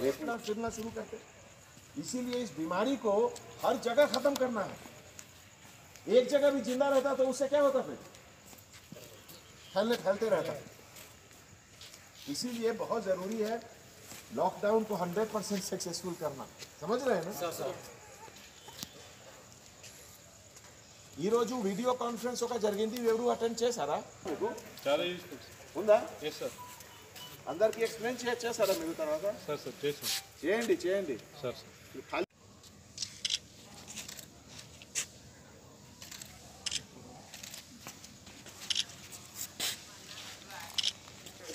देखना फिरना शुरू करते इसीलिए इस बीमारी को हर जगह खत्म करना है। एक जगह भी ज़िंदा रहता तो उससे क्या होता फिर? फैलने फैलते रहता। है इसीलिए बहुत जरूरी है लॉकडाउन को 100 परसेंट सक्सेसफुल करना समझ रहे हैं ना ఈ రోజు వీడియో కాన్ఫరెన్స్ ఒక జరిగింది ఎవరు అటెండ్ చేశారా మీకు చాలా యూస్ఫుల్ ఉందా ఎస్ సార్ అందరికి ఎక్స్ప్లెయిన్ చే చేస్తారా మీరు తర్వాత సార్ సార్ చేసాం చేయండి చేయండి సార్ సార్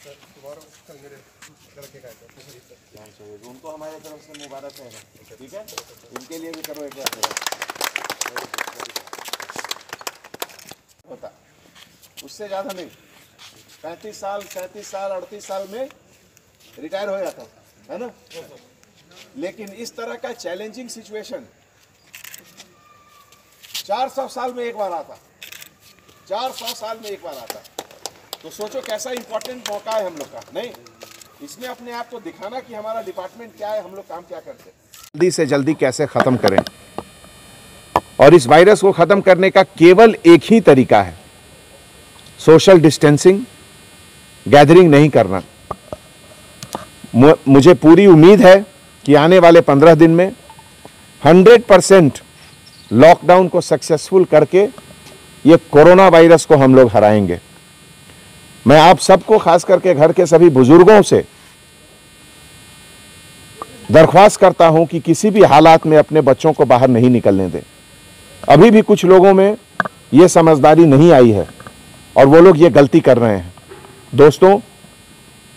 से, उनको हमारे तरफ़ से मुबारक है ठीक है इनके लिए भी करो एक बार. होता उससे ज़्यादा नहीं। पैंतीस साल सैंतीस साल अड़तीस साल में रिटायर हो जाता है ना? लेकिन इस तरह का चैलेंजिंग सिचुएशन 400 साल में एक बार आता। 400 साल में एक बार आता। तो सोचो कैसा इंपॉर्टेंट मौका है हम लोग का, नहीं? इसमें अपने आप को दिखाना कि हमारा डिपार्टमेंट क्या है, हम लोग काम क्या करते हैं। जल्दी से जल्दी कैसे खत्म करें? और इस वायरस को खत्म करने का केवल एक ही तरीका है। सोशल डिस्टेंसिंग गैदरिंग नहीं करना। मुझे पूरी उम्मीद है कि आने वाले पंद्रह दिन में हंड्रेड परसेंट लॉकडाउन को सक्सेसफुल करके ये कोरोना वायरस को हम लोग हराएँगे। मैं आप सबको खास करके घर के सभी बुज़ुर्गों से दरख्वास्त करता हूँ कि किसी भी हालात में अपने बच्चों को बाहर नहीं निकलने दें। अभी भी कुछ लोगों में ये समझदारी नहीं आई है और वो लोग ये गलती कर रहे हैं। दोस्तों,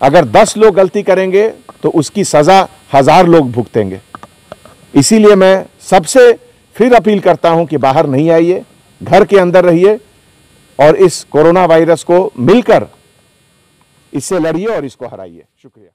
अगर दस लोग गलती करेंगे तो उसकी सज़ा हज़ार लोग भुगतेंगे। इसीलिए मैं सबसे फिर अपील करता हूँ कि बाहर नहीं आइए, घर के अंदर रहिए और इस कोरोना वायरस को मिलकर इससे लड़िए और इसको हराइए। शुक्रिया।